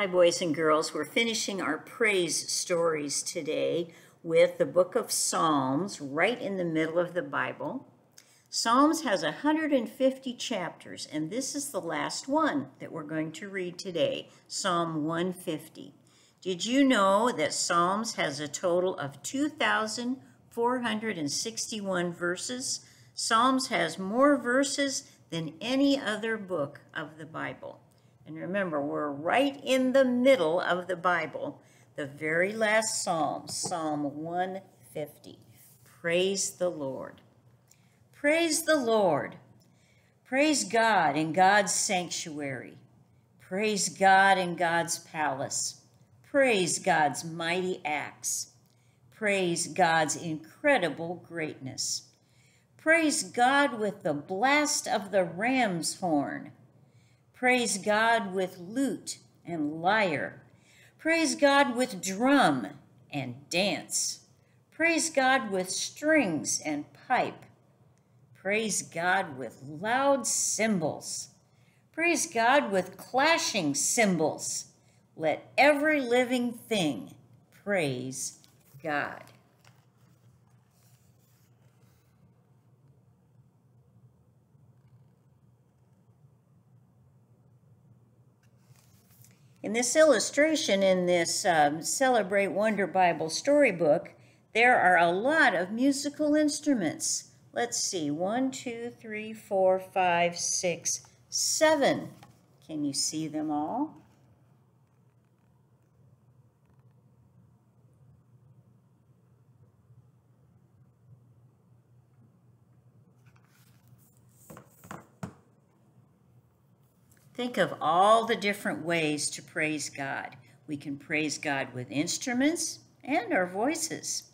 Hi, boys and girls. We're finishing our praise stories today with the book of Psalms, right in the middle of the Bible. Psalms has 150 chapters, and this is the last one that we're going to read today Psalm 150. Did you know that Psalms has a total of 2,461 verses? Psalms has more verses than any other book of the Bible. And remember, we're right in the middle of the Bible, the very last Psalm, Psalm 150. Praise the Lord. Praise the Lord. Praise God in God's sanctuary. Praise God in God's palace. Praise God's mighty acts. Praise God's incredible greatness. Praise God with the blast of the ram's horn. Praise God with lute and lyre. Praise God with drum and dance. Praise God with strings and pipe. Praise God with loud cymbals. Praise God with clashing cymbals. Let every living thing praise God. In this illustration in this um, Celebrate Wonder Bible storybook, there are a lot of musical instruments. Let's see, one, two, three, four, five, six, seven. Can you see them all? Think of all the different ways to praise God. We can praise God with instruments and our voices.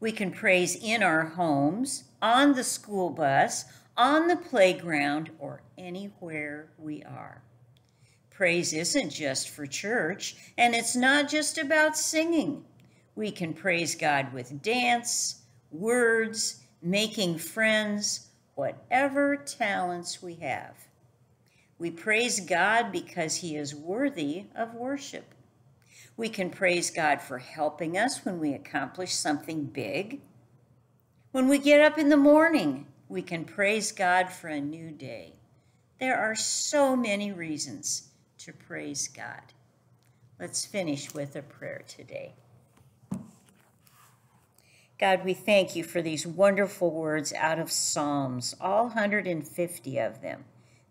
We can praise in our homes, on the school bus, on the playground, or anywhere we are. Praise isn't just for church, and it's not just about singing. We can praise God with dance, words, making friends, whatever talents we have. We praise God because he is worthy of worship. We can praise God for helping us when we accomplish something big. When we get up in the morning, we can praise God for a new day. There are so many reasons to praise God. Let's finish with a prayer today. God, we thank you for these wonderful words out of Psalms, all 150 of them.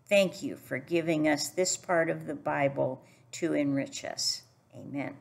Thank you for giving us this part of the Bible to enrich us. Amen.